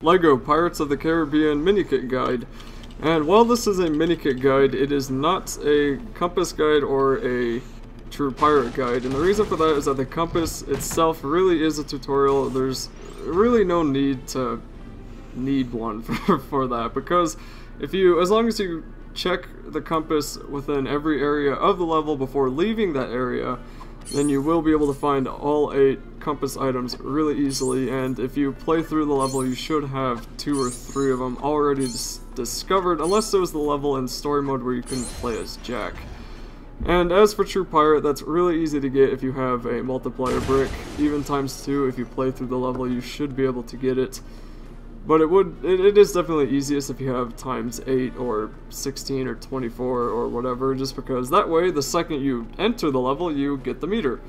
LEGO Pirates of the Caribbean Minikit Guide. And while this is a minikit guide, it is not a compass guide or a true pirate guide. And the reason for that is that the compass itself really is a tutorial. There's really no need to need one for, for that because if you, as long as you check the compass within every area of the level before leaving that area, then you will be able to find all eight compass items really easily, and if you play through the level, you should have two or three of them already dis discovered, unless was the level in story mode where you couldn't play as Jack. And as for True Pirate, that's really easy to get if you have a multiplier brick, even times two if you play through the level, you should be able to get it. But it would it, it is definitely easiest if you have times 8 or 16 or 24 or whatever, just because that way the second you enter the level you get the meter.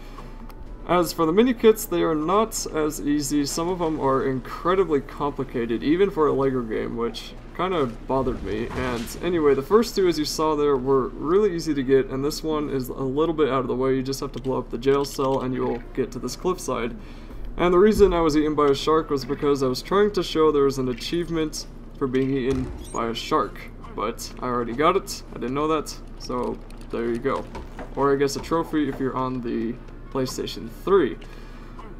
As for the mini kits, they are not as easy. Some of them are incredibly complicated, even for a LEGO game, which kind of bothered me. And anyway, the first two, as you saw there, were really easy to get, and this one is a little bit out of the way. You just have to blow up the jail cell and you will get to this cliffside. And the reason I was eaten by a shark was because I was trying to show there was an achievement for being eaten by a shark. But I already got it, I didn't know that, so there you go. Or I guess a trophy if you're on the PlayStation 3.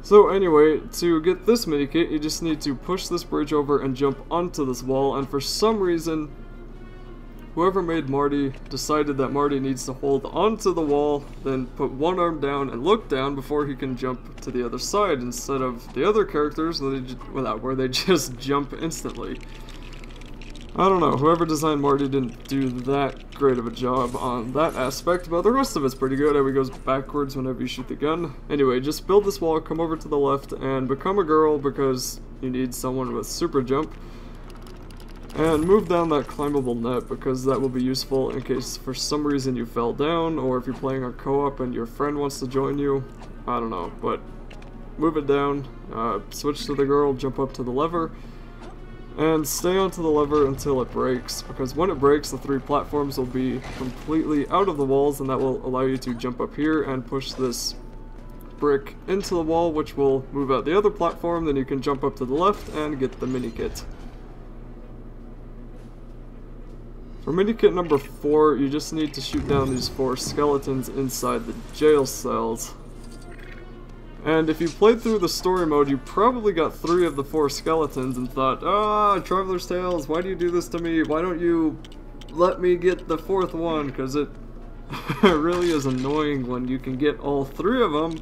So anyway, to get this minikit, you just need to push this bridge over and jump onto this wall, and for some reason, Whoever made Marty decided that Marty needs to hold onto the wall, then put one arm down and look down before he can jump to the other side instead of the other characters where they just jump instantly. I don't know, whoever designed Marty didn't do that great of a job on that aspect, but the rest of it's pretty good. He goes backwards whenever you shoot the gun. Anyway, just build this wall, come over to the left, and become a girl because you need someone with super jump. And move down that climbable net because that will be useful in case for some reason you fell down or if you're playing a co-op and your friend wants to join you. I don't know, but move it down, uh, switch to the girl, jump up to the lever, and stay onto the lever until it breaks because when it breaks the three platforms will be completely out of the walls and that will allow you to jump up here and push this brick into the wall which will move out the other platform then you can jump up to the left and get the mini kit. For minikit number 4, you just need to shoot down these four skeletons inside the jail cells. And if you played through the story mode, you probably got three of the four skeletons and thought, Ah, Traveller's Tales, why do you do this to me? Why don't you let me get the fourth one? Because it really is annoying when you can get all three of them,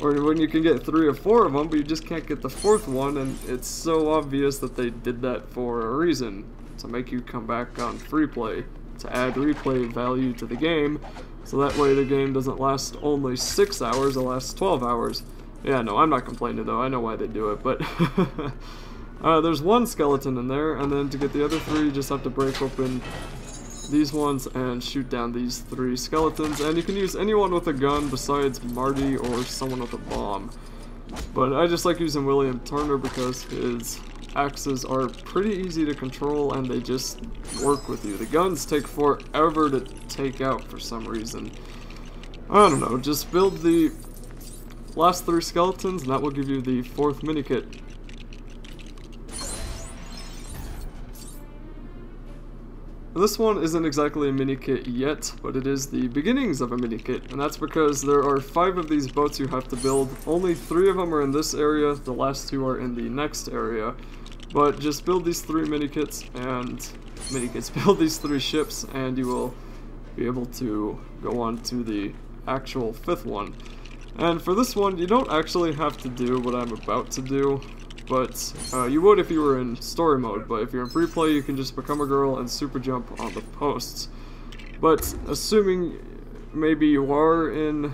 or when you can get three or four of them, but you just can't get the fourth one, and it's so obvious that they did that for a reason to make you come back on free play to add replay value to the game so that way the game doesn't last only 6 hours, it lasts 12 hours. Yeah, no, I'm not complaining though, I know why they do it, but uh, there's one skeleton in there, and then to get the other three you just have to break open these ones and shoot down these three skeletons, and you can use anyone with a gun besides Marty or someone with a bomb. But I just like using William Turner because his axes are pretty easy to control and they just work with you. The guns take forever to take out for some reason. I don't know, just build the last three skeletons and that will give you the fourth mini kit. This one isn't exactly a mini kit yet, but it is the beginnings of a mini kit, and that's because there are five of these boats you have to build. Only three of them are in this area, the last two are in the next area. But just build these three mini kits and mini kits. Build these three ships, and you will be able to go on to the actual fifth one. And for this one, you don't actually have to do what I'm about to do, but uh, you would if you were in story mode. But if you're in free play, you can just become a girl and super jump on the posts. But assuming maybe you are in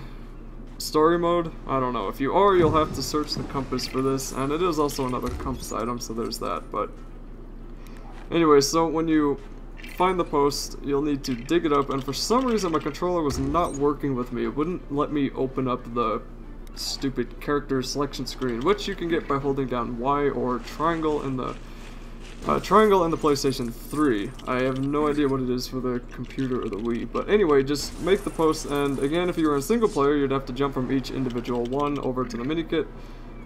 story mode? I don't know. If you are, you'll have to search the compass for this, and it is also another compass item, so there's that, but... Anyway, so when you find the post, you'll need to dig it up, and for some reason my controller was not working with me. It wouldn't let me open up the stupid character selection screen, which you can get by holding down Y or triangle in the uh, triangle in the PlayStation 3. I have no idea what it is for the computer or the Wii. But anyway, just make the post, and again, if you were in single player, you'd have to jump from each individual one over to the mini kit,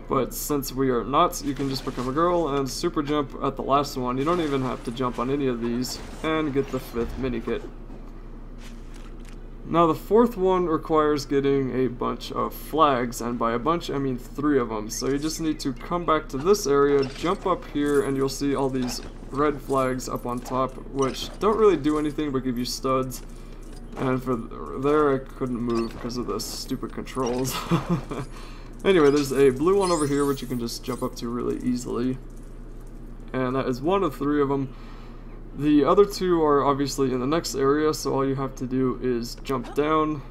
But since we are not, you can just become a girl and super jump at the last one. You don't even have to jump on any of these and get the fifth mini kit. Now the fourth one requires getting a bunch of flags, and by a bunch I mean three of them. So you just need to come back to this area, jump up here, and you'll see all these red flags up on top, which don't really do anything but give you studs. And for there I couldn't move because of the stupid controls. anyway, there's a blue one over here which you can just jump up to really easily. And that is one of three of them. The other two are obviously in the next area, so all you have to do is jump down,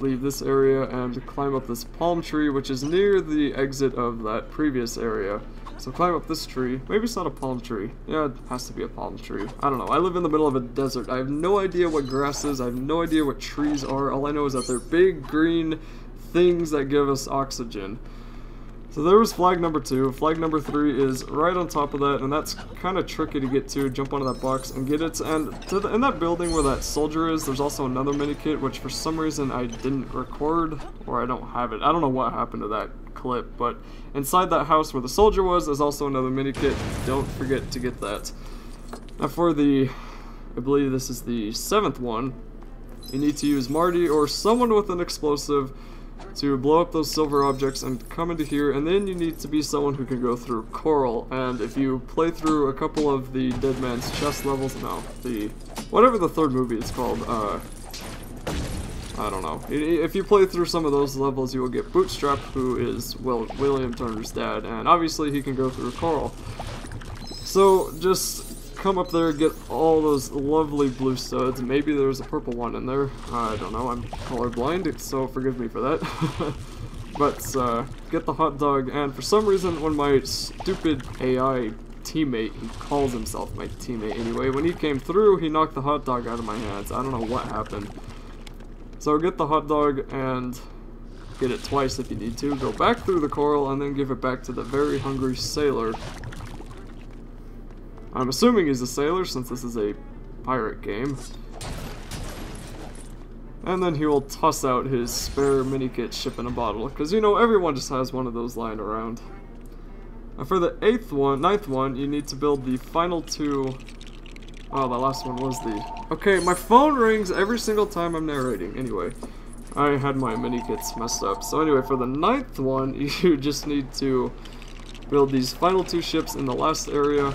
leave this area, and climb up this palm tree, which is near the exit of that previous area. So climb up this tree. Maybe it's not a palm tree. Yeah, it has to be a palm tree. I don't know. I live in the middle of a desert. I have no idea what grass is. I have no idea what trees are. All I know is that they're big green things that give us oxygen. So there was flag number two. Flag number three is right on top of that, and that's kind of tricky to get to. Jump onto that box and get it. And the, in that building where that soldier is, there's also another mini kit, which for some reason I didn't record, or I don't have it. I don't know what happened to that clip, but inside that house where the soldier was, there's also another mini kit. Don't forget to get that. Now for the, I believe this is the seventh one, you need to use Marty or someone with an explosive to blow up those silver objects and come into here, and then you need to be someone who can go through Coral, and if you play through a couple of the Dead Man's Chest levels, no, the, whatever the third movie is called, uh, I don't know. If you play through some of those levels, you will get Bootstrap, who is, well, William Turner's dad, and obviously he can go through Coral. So, just come up there, and get all those lovely blue studs. Maybe there's a purple one in there. I don't know. I'm colorblind, so forgive me for that. but uh, get the hot dog, and for some reason, when my stupid AI teammate, he calls himself my teammate anyway, when he came through, he knocked the hot dog out of my hands. I don't know what happened. So get the hot dog and get it twice if you need to. Go back through the coral and then give it back to the very hungry sailor I'm assuming he's a sailor since this is a pirate game. And then he will toss out his spare mini-kit ship in a bottle, because you know, everyone just has one of those lying around. And for the eighth one, ninth one, you need to build the final two... Oh, the last one was the... Okay, my phone rings every single time I'm narrating. Anyway, I had my mini-kits messed up. So anyway, for the ninth one, you just need to build these final two ships in the last area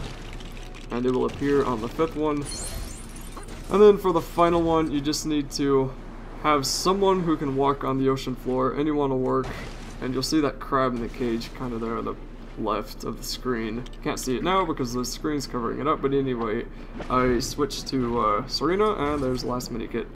and it will appear on the fifth one. And then for the final one, you just need to have someone who can walk on the ocean floor, anyone will work, and you'll see that crab in the cage kind of there on the left of the screen. Can't see it now because the screen's covering it up, but anyway, I switched to uh, Syrena, and there's the last mini kit.